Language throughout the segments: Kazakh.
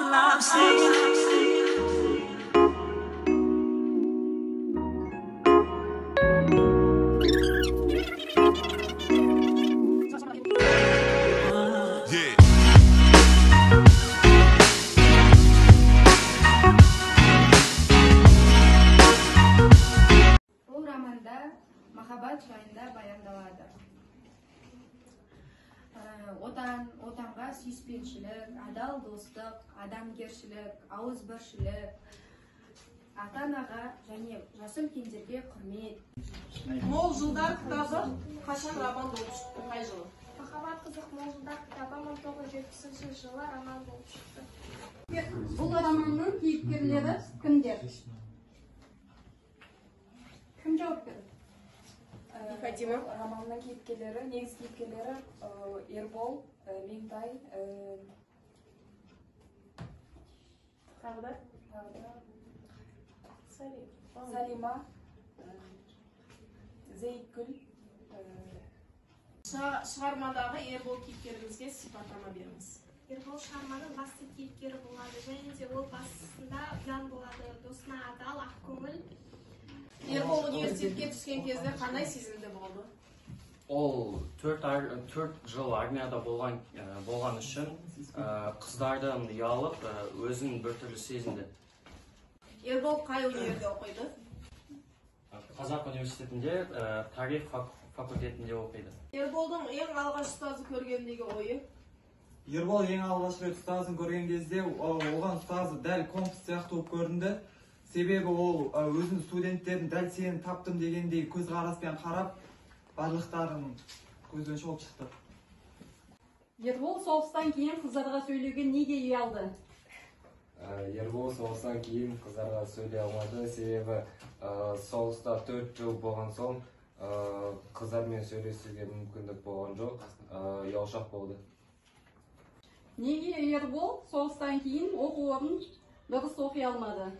all I've seen. mahabbat joyinda отан отанға сүйіспеншілік адал достық адамгершілік ауызбіршілік ата анаға және жас үлкендерге құрмет. Мол жылдар кітабы қашан роман болып шықты? Қай жылы? Махаббат қызық мол жылдар кітабы мың тоғыз жүз жетпісінші жылы роман болып шықты. Бұл романның кейіпкерлері кімдер? Кім жауап Фатима? романның кейіпкерлері негізгі кейіпкерлері ә, ербол ә, меңтай ә, тағы да? тағы да. Салима Шыға- шығармадағы ербол кейіпкерімізге сипаттама беріңіз. Ербол шығарманың басты кейіпкері болады және де ол басында ұяң болады. Досына адал ақкөңіл ербол университетке түскен кезде қандай сезімде болды ол төрт ар- төрт жыл армияда болған ә, болған үшін ә, қыздардан ұялып ә, өзін біртүрлі сезінді ербол қай универде оқиды қазақ университетінде ә, тарих фак- факультетінде оқиды ерболдың ең алғаш ұстазы көргендегі ойы ербол ең алғаш рет ұстазын көрген кезде оған ұстазы дәл компас сияқты болып көрінді себебі ол өзінің студенттерін дәл сені таптым дегендей көзқараспен қарап барлықтарын көзбен шолып шықты. Ербол соғыстан кейін қыздарға сөйлеуге неге ұялды Ә, ербол соғыстан кейін қыздарға сөйлей алмады. Себебі ә, соғыста төрт жыл болған соң ә, қыздармен сөйлесуге мүмкіндік болған жоқ. Ә, ұялшақ болды. Неге ербол соғыстан кейін оқу орнын дұрыс оқи алмады?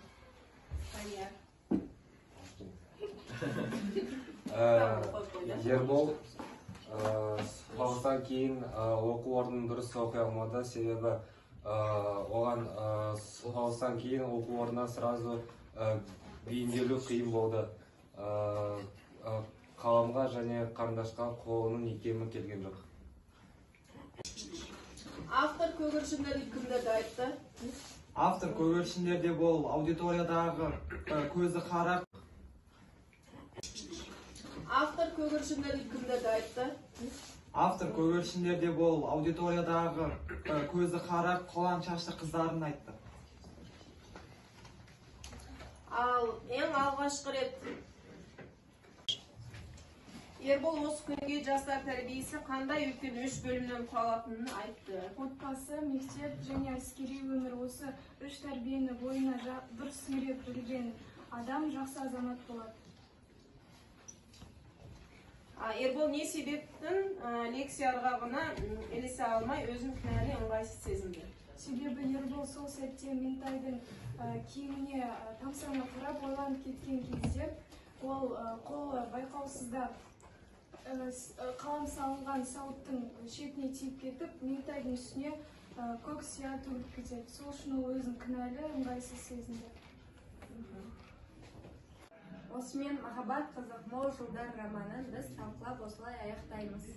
Ербол ә, соғыстан кейін ә, оқу орнын дұрыс оқи алмады. Себебі оған соғыстан кейін оқу орнына сразу бейімделу қиын болды. Қаламға және қарындашқа қолының икемі келген жоқ. Автор көгершіндер кімдерді айтты автор көгершіндерде бол аудиториядағы ы, көзі қара автор көгершіндер кімдерді айтты? Автор көгершіндерде бол аудиториядағы көзі қара қолаң шашты қыздарын айтты. Ал ең алғашқы рет ербол осы күнге жастар тәрбиесі қандай үлкен үш бөлімнен құралатынын айтты. Отбасы мектеп және әскери өмір осы үш тәрбиені бойына дұрыс сіңіре білген адам жақсы азамат болады. Ербол не себептен ә, лекция ырғағына ілесе алмай өзін кінәлі ыңғайсыз сезінді. Себебі ербол сол сәтте ментайдың киіміне тамсана қарап ойланып кеткен кезде ол қолы байқаусызда қалам салынған сауыттың шетіне тиіп кетіп ментайдың үстіне ә, көк сия төгіліп кетеді сол үшін ол өзін кінәлі ыңғайсыз сезінді. Осымен махаббат қызық мол жылдар романын біз талқылап осылай аяқтаймыз.